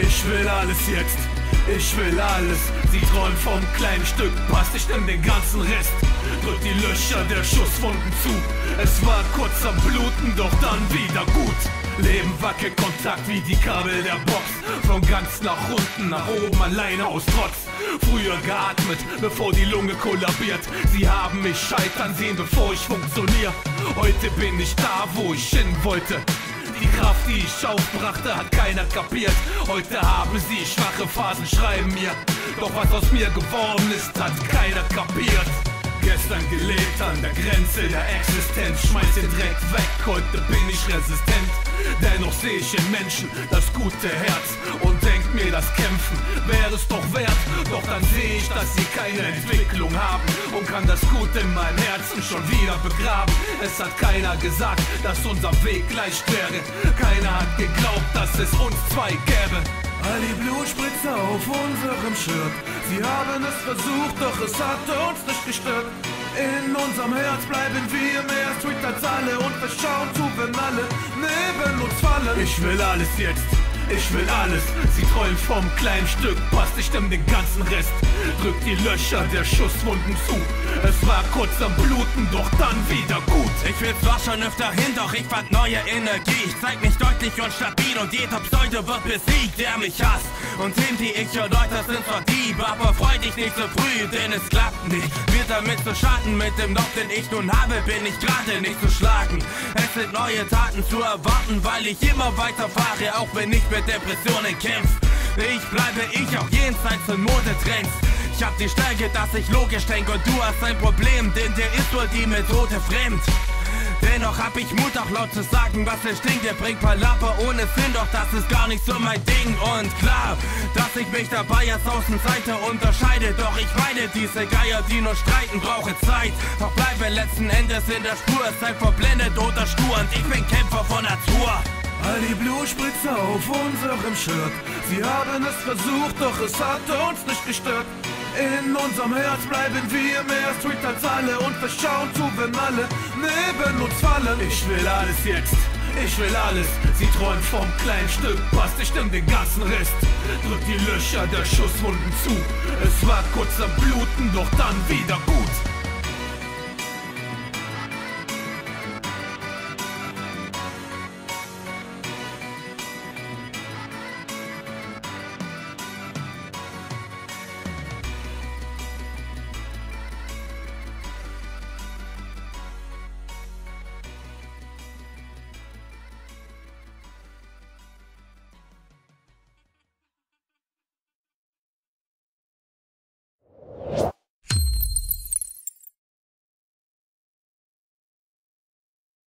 Ich will alles jetzt, ich will alles. Sie träumt vom kleinen Stück, passt nicht in den ganzen Rest. Drückt die Löcher der Schusswunden zu. Es war kurz am Bluten, doch dann wieder gut. Leben wackelt Kontakt wie die Kabel der Box. Von ganz nach unten, nach oben alleine aus Trotz. Früher geatmet, bevor die Lunge kollabiert. Sie haben mich scheitern sehen, bevor ich funktionier. Heute bin ich da, wo ich hin wollte. Die Kraft, die ich aufbrachte, hat keiner kapiert. Heute haben sie schwache Phasen, schreiben mir. Doch was aus mir geworden ist, hat keiner kapiert. Gestern gelebt an der Grenze der Existenz, schmeiß den Dreck weg, heute bin ich resistent. Dennoch sehe ich im Menschen das gute Herz und denk mir, das Kämpfen wäre es doch wert. Doch dann sehe ich, dass sie keine Entwicklung haben und kann das Gute in meinem Herzen schon wieder begraben. Es hat keiner gesagt, dass unser Weg leicht wäre. Keiner hat geglaubt, dass es uns zwei gäbe. All die Blutspritzer auf unserem Shirt. Sie haben es versucht, doch es hat uns nicht gestört. In unserem Herz bleiben wir mehr Street als alle und wir schauen zu, wenn alle neben uns fallen. Ich will alles jetzt. Ich will alles, sie träumt vom kleinen Stück, passt nicht in den ganzen Rest. Drückt die Löcher der Schusswunden zu. Es war kurz am Bluten, doch dann wieder gut. Ich will zwar schon öfter hin, doch ich fand neue Energie. Ich zeig mich deutlich und stabil und jeder Pseudo wird besiegt, der mich hasst. Und hin, die ich und Leute sind zwar Diebe, aber freu dich nicht so früh, denn es klappt nicht. Wird damit zu schaden, mit dem Loch, den ich nun habe, bin ich gerade nicht zu schlagen. Es sind neue Taten zu erwarten, weil ich immer weiter fahre, auch wenn ich mit Depressionen kämpf. Ich bleibe ich auch jenseits von Modetrends. Ich hab die Stärke, dass ich logisch denke und du hast ein Problem, denn dir ist wohl die Methode fremd. Dennoch hab ich Mut auch laut zu sagen, was es stinkt. Ihr bringt Palaver ohne Sinn, doch das ist gar nicht so mein Ding. Und klar, dass ich mich dabei als Außenseiter unterscheide. Doch ich meine, diese Geier, die nur streiten, brauche Zeit. Doch bleibe letzten Endes in der Spur, sei verblendet oder stur. Und ich bin Kämpfer von Natur. All die Blutspritzer auf unserem Shirt. Sie haben es versucht, doch es hat uns nicht gestört. In unserem Herz bleiben wir mehr Street als alle und wir schauen zu, wenn alle neben uns fallen. Ich will alles jetzt. Ich will alles, sie träumt vom kleinen Stück, passt nicht in den ganzen Rest. Drückt die Löcher der Schusswunden zu. Es war kurz am Bluten, doch dann wieder gut.